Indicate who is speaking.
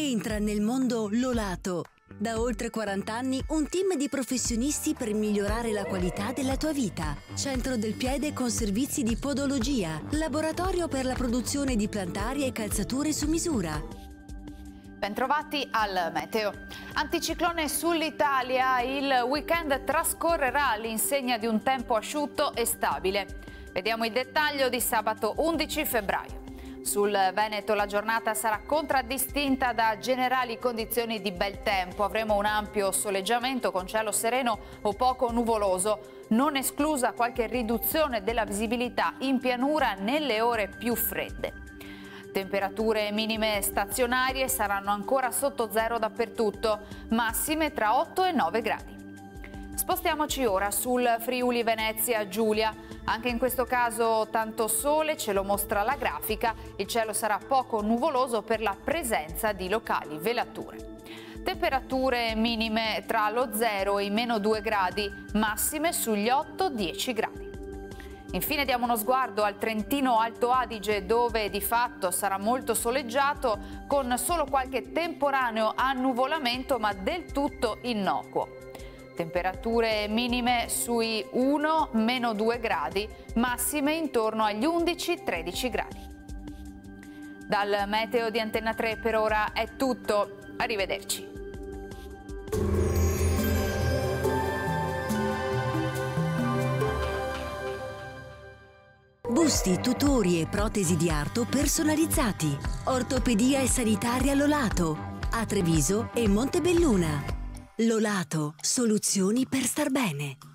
Speaker 1: Entra nel mondo Lolato. Da oltre 40 anni un team di professionisti per migliorare la qualità della tua vita. Centro del piede con servizi di podologia, laboratorio per la produzione di plantari e calzature su misura.
Speaker 2: Bentrovati al meteo. Anticiclone sull'Italia, il weekend trascorrerà all'insegna di un tempo asciutto e stabile. Vediamo il dettaglio di sabato 11 febbraio. Sul Veneto la giornata sarà contraddistinta da generali condizioni di bel tempo. Avremo un ampio soleggiamento con cielo sereno o poco nuvoloso, non esclusa qualche riduzione della visibilità in pianura nelle ore più fredde. Temperature minime stazionarie saranno ancora sotto zero dappertutto, massime tra 8 e 9 gradi. Spostiamoci ora sul Friuli Venezia Giulia. Anche in questo caso tanto sole, ce lo mostra la grafica, il cielo sarà poco nuvoloso per la presenza di locali velature. Temperature minime tra lo 0 e i meno 2 gradi, massime sugli 8-10 gradi. Infine diamo uno sguardo al Trentino Alto Adige dove di fatto sarà molto soleggiato con solo qualche temporaneo annuvolamento ma del tutto innocuo. Temperature minime sui 1-2 gradi, massime intorno agli 11-13 gradi. Dal meteo di Antenna 3 per ora è tutto. Arrivederci.
Speaker 1: Busti, tutori e protesi di arto personalizzati. Ortopedia e sanitaria Lolato. A Treviso e Montebelluna. Lolato, soluzioni per star bene.